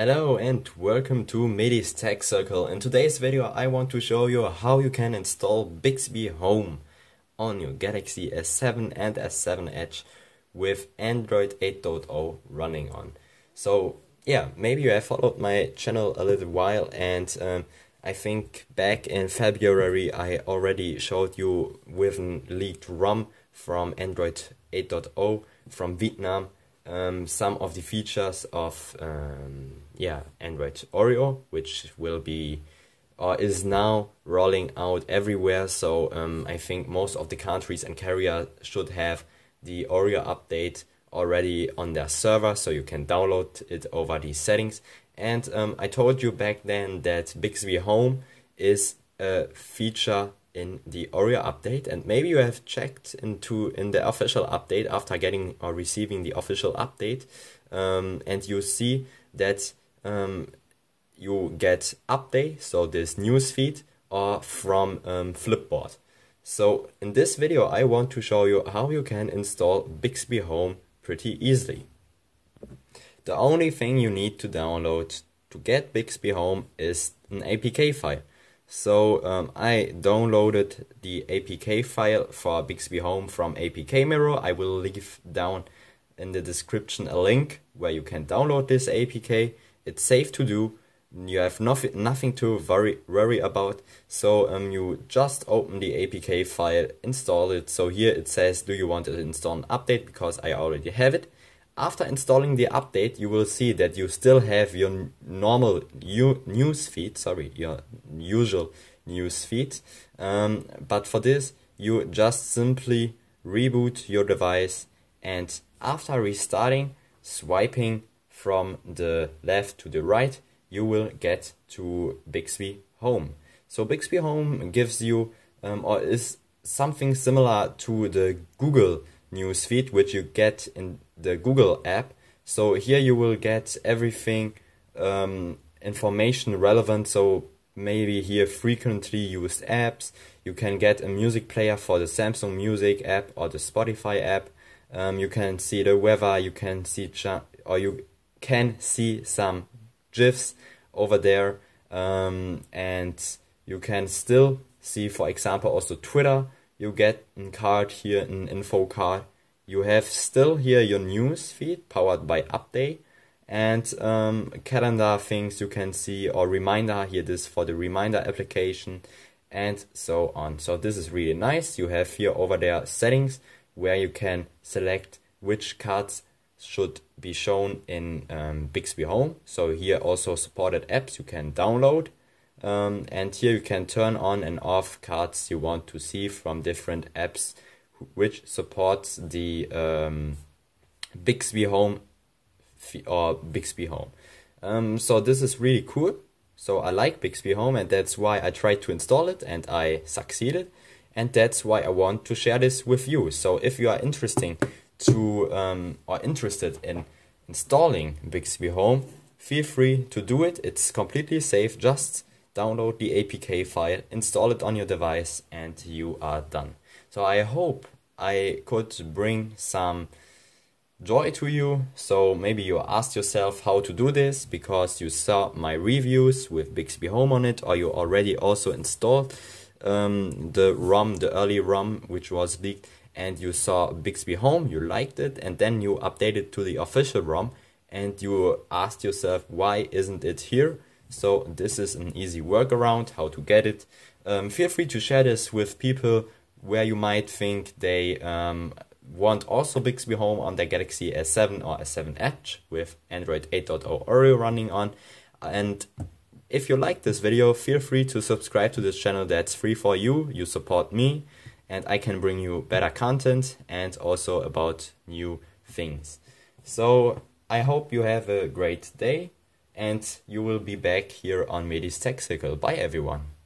Hello and welcome to Mehdi's Tech Circle. In today's video I want to show you how you can install Bixby Home on your Galaxy S7 and S7 Edge with Android 8.0 running on. So yeah, maybe you have followed my channel a little while and um, I think back in February I already showed you with a leaked ROM from Android 8.0 from Vietnam um, some of the features of um, yeah Android Oreo, which will be or is now rolling out everywhere. So um, I think most of the countries and carrier should have the Oreo update already on their server, so you can download it over the settings. And um, I told you back then that Bixby Home is a feature in the Oreo update and maybe you have checked into in the official update after getting or receiving the official Upday um, and you see that um, you get update so this news feed or from um, Flipboard. So in this video I want to show you how you can install Bixby Home pretty easily. The only thing you need to download to get Bixby Home is an APK file. So um, I downloaded the APK file for Bixby Home from APK Mirror. I will leave down in the description a link where you can download this APK. It's safe to do. You have nothing, nothing to worry, worry about. So um, you just open the APK file, install it. So here it says, do you want to install an update? Because I already have it. After installing the update, you will see that you still have your normal news feed, sorry, your usual news feed. Um, but for this, you just simply reboot your device and after restarting, swiping from the left to the right, you will get to Bixby Home. So Bixby Home gives you, um, or is something similar to the Google newsfeed, which you get in the Google app. So here you will get everything um, information relevant. So maybe here frequently used apps. You can get a music player for the Samsung Music app or the Spotify app. Um, you can see the weather. You can see or you can see some gifs over there, um, and you can still see, for example, also Twitter you get a card here, an info card. You have still here your news feed powered by Upday and um, calendar things you can see or reminder here this for the reminder application and so on. So this is really nice. You have here over there settings where you can select which cards should be shown in um, Bixby Home. So here also supported apps you can download um, and here you can turn on and off cards you want to see from different apps which supports the um, Bixby Home or Bixby Home. Um, so this is really cool. So I like Bixby Home and that's why I tried to install it and I succeeded. And that's why I want to share this with you. So if you are interesting to um, or interested in installing Bixby Home, feel free to do it. It's completely safe. Just download the APK file, install it on your device, and you are done. So I hope I could bring some joy to you. So maybe you asked yourself how to do this because you saw my reviews with Bixby Home on it, or you already also installed um, the ROM, the early ROM, which was leaked, and you saw Bixby Home, you liked it, and then you updated to the official ROM, and you asked yourself, why isn't it here? So this is an easy workaround how to get it. Um, feel free to share this with people where you might think they um, want also Bixby Home on their Galaxy S7 or S7 Edge with Android 8.0 Oreo running on. And if you like this video, feel free to subscribe to this channel that's free for you. You support me and I can bring you better content and also about new things. So I hope you have a great day and you will be back here on Mehdi's Tech Circle. Bye everyone.